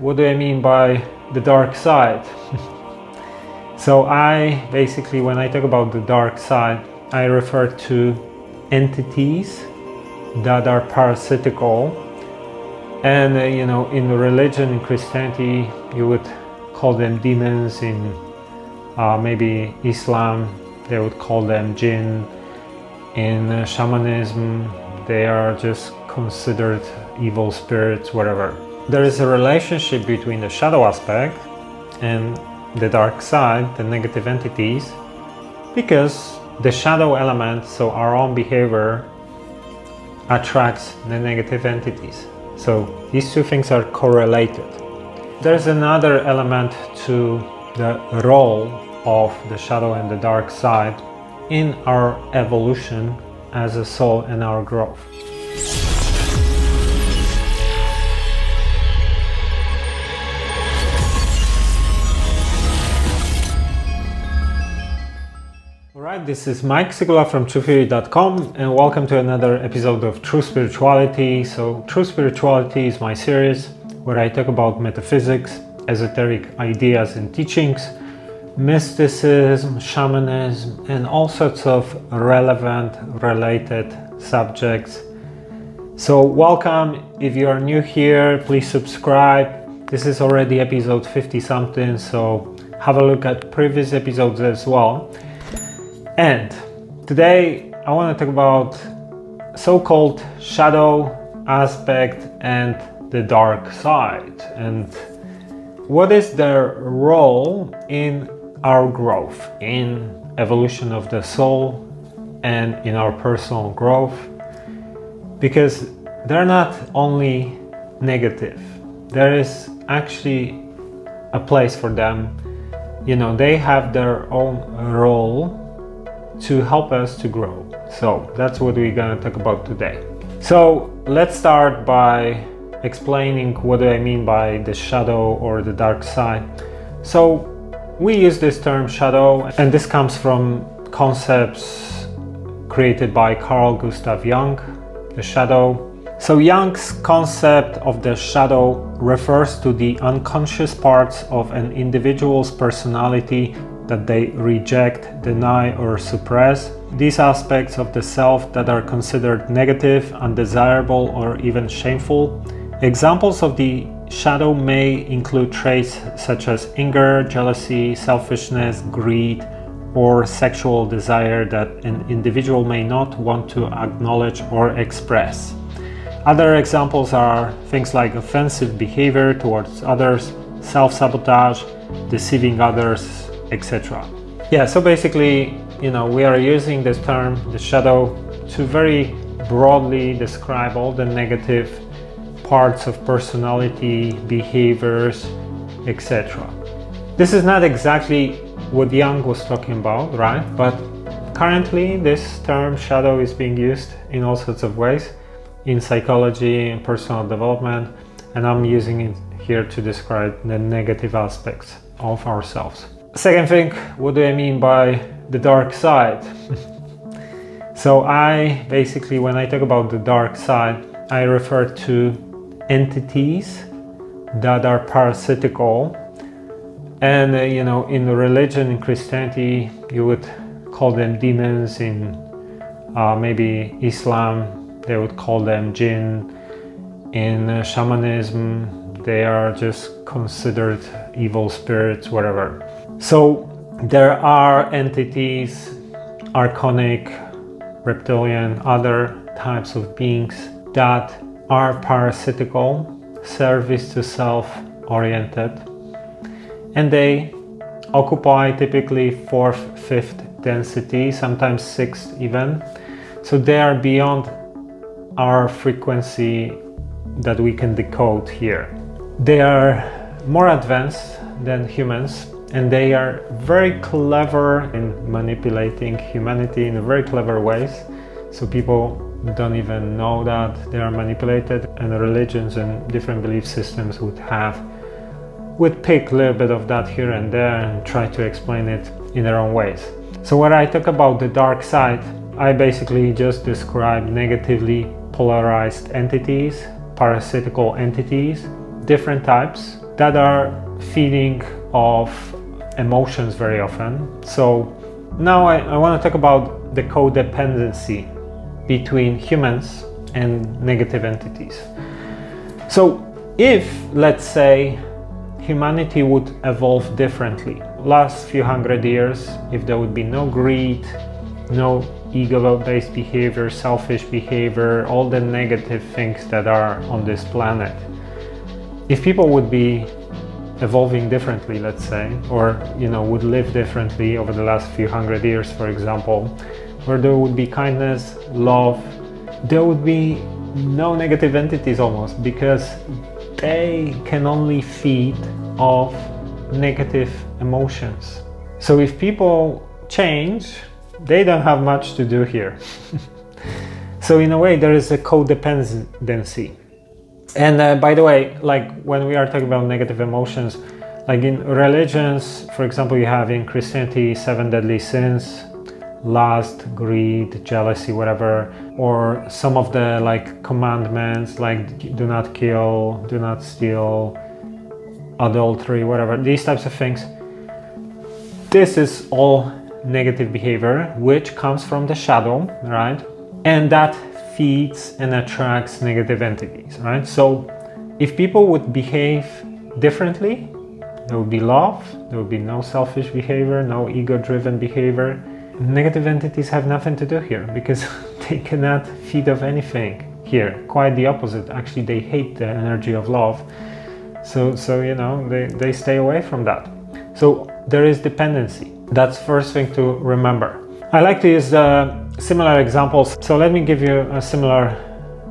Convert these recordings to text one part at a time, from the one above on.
What do I mean by the dark side? so I basically, when I talk about the dark side, I refer to entities that are parasitical. And uh, you know in the religion in christianity you would call them demons. In uh, maybe islam they would call them jinn. In uh, shamanism they are just considered evil spirits whatever there is a relationship between the shadow aspect and the dark side, the negative entities, because the shadow element, so our own behavior, attracts the negative entities. So these two things are correlated. There's another element to the role of the shadow and the dark side in our evolution as a soul and our growth. This is Mike Sygula from TruthTheory.com and welcome to another episode of True Spirituality. So, True Spirituality is my series where I talk about metaphysics, esoteric ideas and teachings, mysticism, shamanism, and all sorts of relevant, related subjects. So, welcome. If you are new here, please subscribe. This is already episode 50 something, so have a look at previous episodes as well. And today I want to talk about so-called shadow aspect and the dark side and what is their role in our growth, in evolution of the soul and in our personal growth? Because they're not only negative. There is actually a place for them. You know they have their own role to help us to grow. So that's what we're gonna talk about today. So let's start by explaining what do I mean by the shadow or the dark side. So we use this term shadow and this comes from concepts created by Carl Gustav Jung, the shadow. So Jung's concept of the shadow refers to the unconscious parts of an individual's personality that they reject, deny, or suppress. These aspects of the self that are considered negative, undesirable, or even shameful. Examples of the shadow may include traits such as anger, jealousy, selfishness, greed, or sexual desire that an individual may not want to acknowledge or express. Other examples are things like offensive behavior towards others, self sabotage, deceiving others, etc. Yeah, so basically, you know, we are using this term, the shadow, to very broadly describe all the negative parts of personality, behaviors, etc. This is not exactly what Jung was talking about, right? But currently, this term shadow is being used in all sorts of ways in psychology and personal development, and I'm using it here to describe the negative aspects of ourselves. Second thing, what do I mean by the dark side? so I basically, when I talk about the dark side, I refer to entities that are parasitical. And uh, you know, in religion, in Christianity, you would call them demons. In uh, maybe Islam, they would call them jinn. In uh, shamanism, they are just considered evil spirits, whatever. So there are entities, archonic, reptilian, other types of beings that are parasitical, service to self oriented, and they occupy typically fourth, fifth density, sometimes sixth even. So they are beyond our frequency that we can decode here. They are more advanced than humans and they are very clever in manipulating humanity in very clever ways. So people don't even know that they are manipulated, and religions and different belief systems would have would pick a little bit of that here and there and try to explain it in their own ways. So when I talk about the dark side, I basically just describe negatively polarized entities, parasitical entities, different types that are feeding of emotions very often. So now I, I want to talk about the codependency between humans and negative entities. So if, let's say, humanity would evolve differently, last few hundred years, if there would be no greed, no ego-based behavior, selfish behavior, all the negative things that are on this planet, if people would be evolving differently, let's say, or you know, would live differently over the last few hundred years, for example, where there would be kindness, love, there would be no negative entities almost because they can only feed off negative emotions. So if people change, they don't have much to do here. so in a way, there is a codependency and uh, by the way, like when we are talking about negative emotions, like in religions, for example, you have in Christianity seven deadly sins, lust, greed, jealousy, whatever, or some of the like commandments, like do not kill, do not steal, adultery, whatever, these types of things. This is all negative behavior which comes from the shadow, right? And that feeds and attracts negative entities, right? So if people would behave differently, there would be love, there would be no selfish behavior, no ego driven behavior. Negative entities have nothing to do here because they cannot feed off anything here. Quite the opposite. Actually, they hate the energy of love. So, so you know, they, they stay away from that. So there is dependency. That's first thing to remember. I like to use the similar examples. So let me give you a similar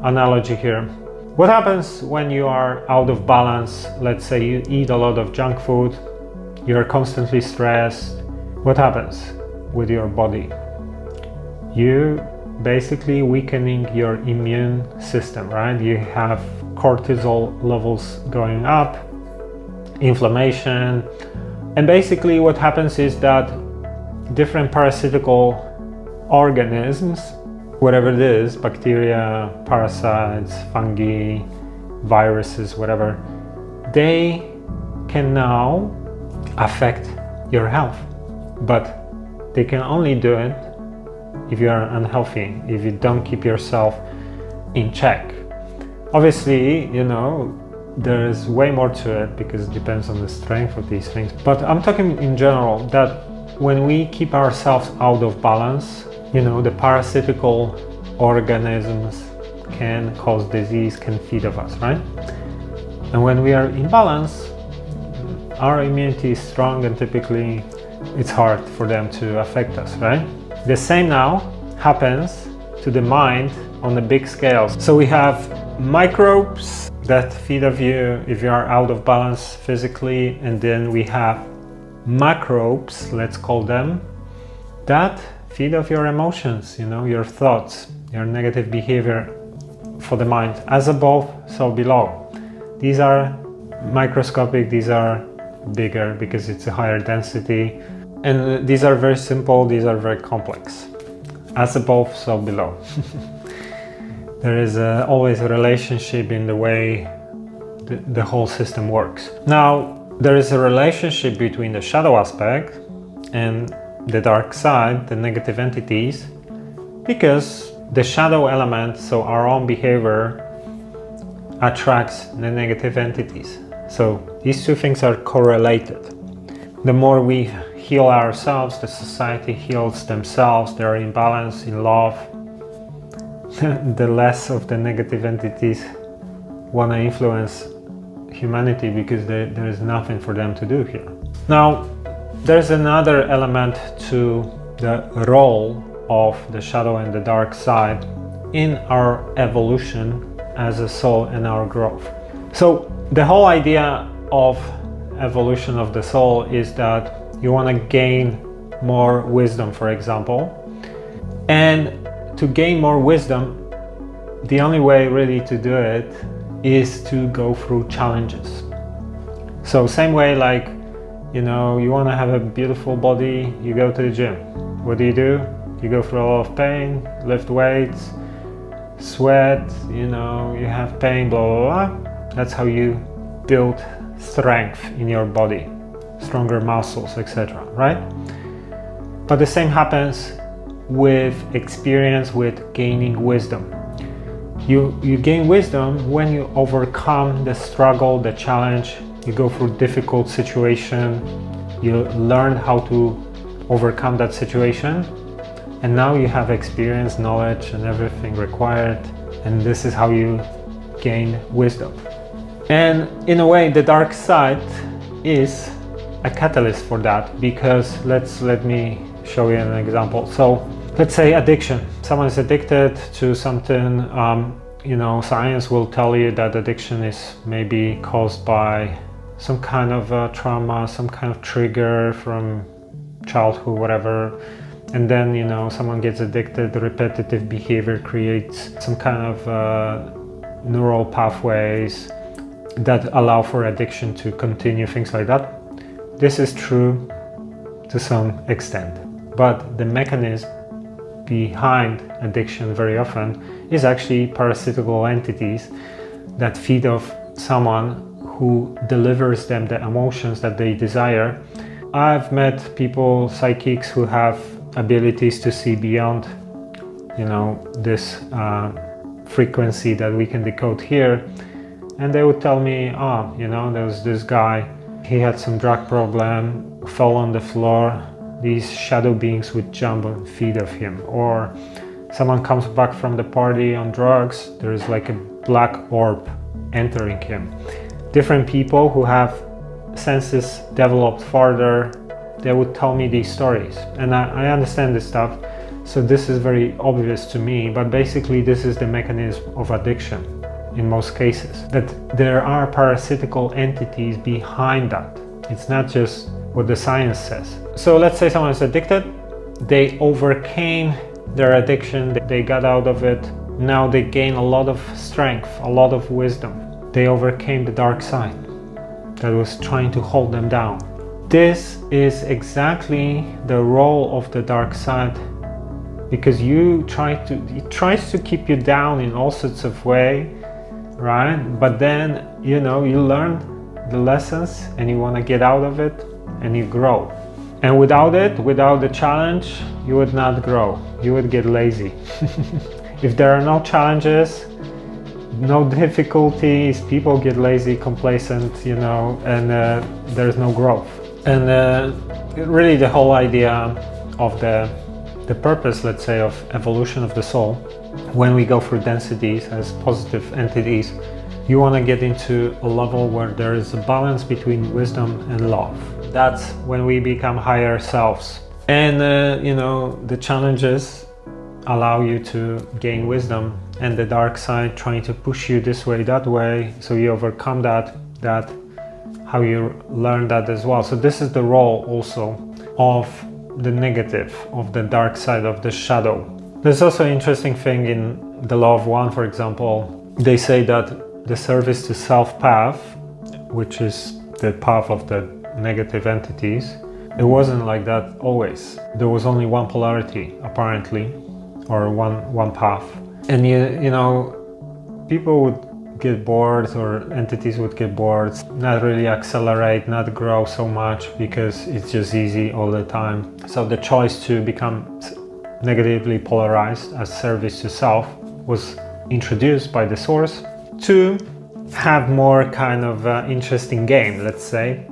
analogy here. What happens when you are out of balance? Let's say you eat a lot of junk food, you're constantly stressed. What happens with your body? You basically weakening your immune system, right? You have cortisol levels going up, inflammation, and basically what happens is that different parasitical organisms, whatever it is, bacteria, parasites, fungi, viruses, whatever, they can now affect your health. But they can only do it if you are unhealthy, if you don't keep yourself in check. Obviously, you know, there's way more to it because it depends on the strength of these things. But I'm talking in general that when we keep ourselves out of balance, you know, the parasitical organisms can cause disease, can feed of us, right? And when we are in balance, our immunity is strong and typically it's hard for them to affect us, right? The same now happens to the mind on a big scale. So we have microbes that feed of you if you are out of balance physically, and then we have macrobes, let's call them, that feed off your emotions, you know, your thoughts, your negative behavior for the mind. As above, so below. These are microscopic, these are bigger because it's a higher density. And uh, these are very simple, these are very complex. As above, so below. there is a, always a relationship in the way the, the whole system works. Now, there is a relationship between the shadow aspect and the dark side, the negative entities, because the shadow element, so our own behavior, attracts the negative entities. So these two things are correlated. The more we heal ourselves, the society heals themselves, they're in balance, in love, the less of the negative entities want to influence humanity because they, there is nothing for them to do here. Now, there's another element to the role of the shadow and the dark side in our evolution as a soul and our growth. So, the whole idea of evolution of the soul is that you want to gain more wisdom, for example. And to gain more wisdom, the only way really to do it is to go through challenges. So, same way like you know, you want to have a beautiful body, you go to the gym. What do you do? You go through a lot of pain, lift weights, sweat, you know, you have pain, blah, blah, blah. That's how you build strength in your body, stronger muscles, etc. Right? But the same happens with experience, with gaining wisdom. You, you gain wisdom when you overcome the struggle, the challenge, you go through difficult situation, you learn how to overcome that situation, and now you have experience, knowledge, and everything required, and this is how you gain wisdom. And in a way, the dark side is a catalyst for that because let's let me show you an example. So let's say addiction. Someone is addicted to something. Um, you know, science will tell you that addiction is maybe caused by some kind of uh, trauma, some kind of trigger from childhood, whatever. And then, you know, someone gets addicted, the repetitive behavior creates some kind of uh, neural pathways that allow for addiction to continue, things like that. This is true to some extent, but the mechanism behind addiction very often is actually parasitical entities that feed off someone who delivers them the emotions that they desire. I've met people, psychics, who have abilities to see beyond, you know, this uh, frequency that we can decode here. And they would tell me, oh, you know, there was this guy, he had some drug problem, fell on the floor, these shadow beings would jump and feed of him. Or someone comes back from the party on drugs, there is like a black orb entering him. Different people who have senses developed further, they would tell me these stories. And I, I understand this stuff, so this is very obvious to me, but basically this is the mechanism of addiction in most cases. That there are parasitical entities behind that. It's not just what the science says. So let's say someone is addicted, they overcame their addiction, they got out of it. Now they gain a lot of strength, a lot of wisdom. They overcame the dark side that was trying to hold them down. This is exactly the role of the dark side because you try to it tries to keep you down in all sorts of way right but then you know you learn the lessons and you want to get out of it and you grow and without it, without the challenge, you would not grow. You would get lazy. if there are no challenges, no difficulties, people get lazy, complacent, you know, and uh, there's no growth. And uh, really, the whole idea of the the purpose, let's say, of evolution of the soul, when we go through densities as positive entities, you want to get into a level where there is a balance between wisdom and love that's when we become higher selves. And uh, you know, the challenges allow you to gain wisdom and the dark side trying to push you this way, that way. So you overcome that, that how you learn that as well. So this is the role also of the negative, of the dark side of the shadow. There's also an interesting thing in the law of one, for example. They say that the service to self path, which is the path of the negative entities. It wasn't like that always. There was only one polarity, apparently, or one one path. And you you know, people would get bored or entities would get bored, not really accelerate, not grow so much because it's just easy all the time. So the choice to become negatively polarized as service to self was introduced by the source to have more kind of uh, interesting game, let's say,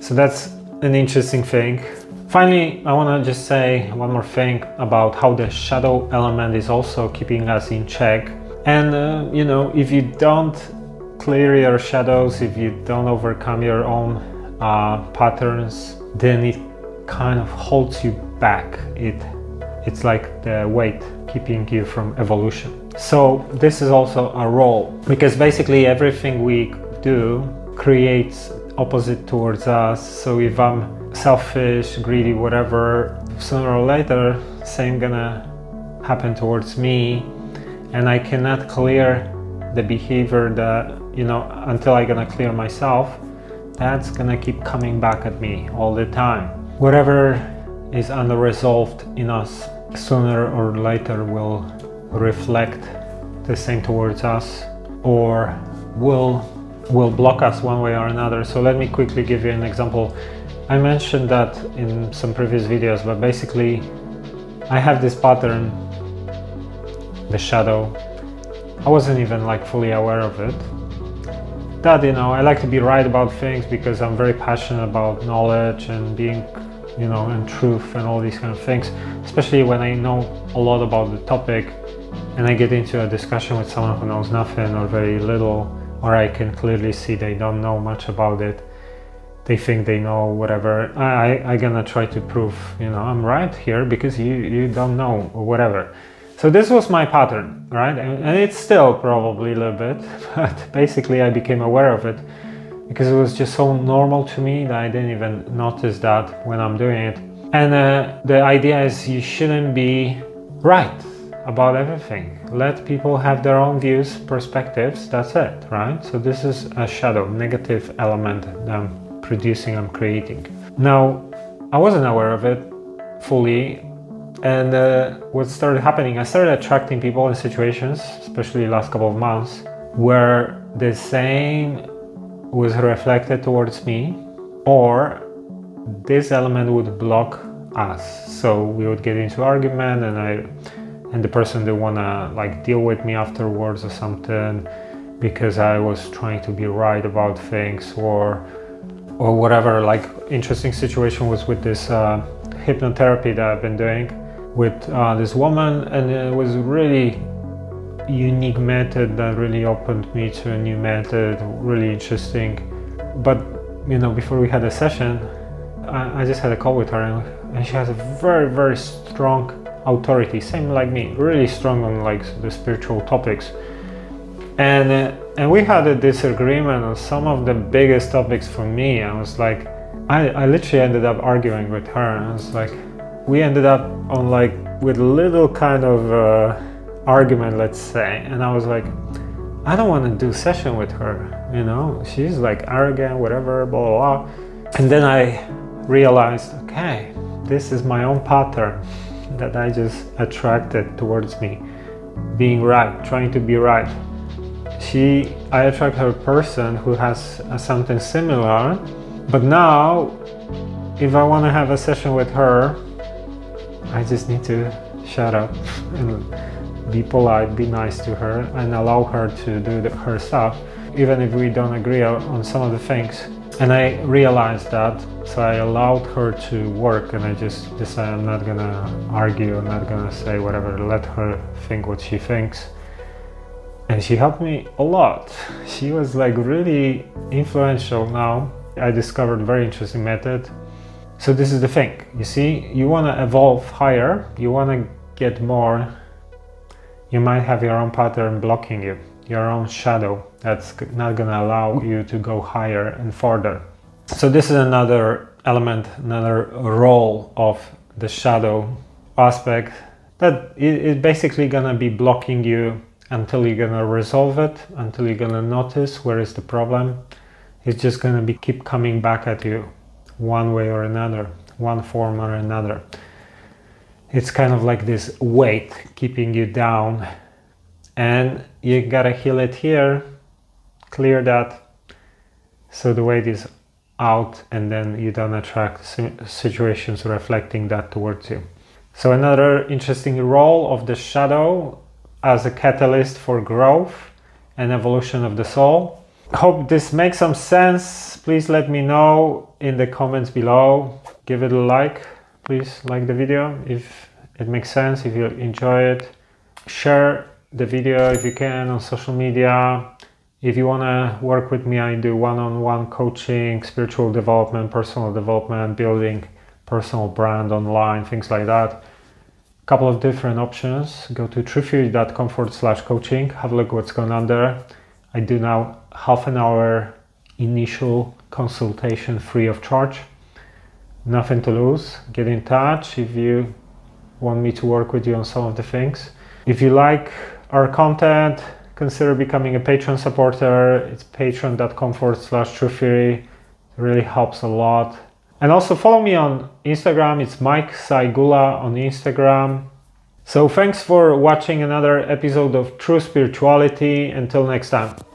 so that's an interesting thing. Finally, I want to just say one more thing about how the shadow element is also keeping us in check. And uh, you know, if you don't clear your shadows, if you don't overcome your own uh, patterns, then it kind of holds you back. It it's like the weight keeping you from evolution. So this is also a role because basically everything we do creates opposite towards us. So if I'm selfish, greedy, whatever, sooner or later, same gonna happen towards me, and I cannot clear the behavior that you know until I gonna clear myself. That's gonna keep coming back at me all the time. Whatever is unresolved in us, sooner or later will reflect the same towards us, or will will block us one way or another. So let me quickly give you an example. I mentioned that in some previous videos, but basically I have this pattern, the shadow. I wasn't even like fully aware of it. That, you know, I like to be right about things because I'm very passionate about knowledge and being, you know, and truth and all these kind of things, especially when I know a lot about the topic and I get into a discussion with someone who knows nothing or very little, or I can clearly see they don't know much about it. They think they know whatever. I, I, I gonna try to prove, you know, I'm right here because you, you don't know or whatever. So this was my pattern, right? And, and it's still probably a little bit, but basically I became aware of it because it was just so normal to me that I didn't even notice that when I'm doing it. And uh, the idea is you shouldn't be right about everything. Let people have their own views, perspectives, that's it, right? So this is a shadow, negative element that I'm producing, I'm creating. Now, I wasn't aware of it fully and uh, what started happening, I started attracting people in situations, especially last couple of months, where the same was reflected towards me or this element would block us. So we would get into argument and I and the person didn't wanna like deal with me afterwards or something because I was trying to be right about things or or whatever like interesting situation was with this uh, hypnotherapy that I've been doing with uh, this woman and it was really unique method that really opened me to a new method really interesting. But you know before we had a session I, I just had a call with her and, and she has a very very strong authority, same like me, really strong on like the spiritual topics. And uh, and we had a disagreement on some of the biggest topics for me. I was like, I, I literally ended up arguing with her. And I was like, we ended up on like with a little kind of uh, argument, let's say. And I was like, I don't want to do session with her. You know, she's like arrogant, whatever, blah blah. blah. And then I realized, okay, this is my own pattern that I just attracted towards me. Being right, trying to be right. She, I attract her person who has something similar, but now, if I want to have a session with her, I just need to shut up and be polite, be nice to her, and allow her to do the, her stuff, even if we don't agree on some of the things. And I realized that, so I allowed her to work and I just decided I'm not gonna argue, I'm not gonna say whatever, let her think what she thinks. And she helped me a lot. She was like really influential now. I discovered very interesting method. So this is the thing, you see, you wanna evolve higher, you wanna get more, you might have your own pattern blocking you your own shadow that's not to allow you to go higher and further. So this is another element, another role of the shadow aspect that is basically going to be blocking you until you're going to resolve it, until you're to notice where is the problem. It's just going to be keep coming back at you one way or another, one form or another. It's kind of like this weight keeping you down and you gotta heal it here clear that. So the weight is out and then you don't attract situations reflecting that towards you. So another interesting role of the shadow as a catalyst for growth and evolution of the soul. Hope this makes some sense. Please let me know in the comments below. Give it a like please. Like the video if it makes sense if you enjoy it. Share the video if you can on social media. If you want to work with me, I do one-on-one coaching, spiritual development, personal development, building personal brand online, things like that. A couple of different options. Go to truththeory.com forward slash coaching. Have a look what's going on there. I do now half an hour initial consultation free of charge. Nothing to lose. Get in touch if you want me to work with you on some of the things. If you like our content, consider becoming a Patreon supporter. It's patreon.com forward slash truth theory. It really helps a lot. And also follow me on Instagram. It's Mike Sygula on Instagram. So thanks for watching another episode of True Spirituality. Until next time.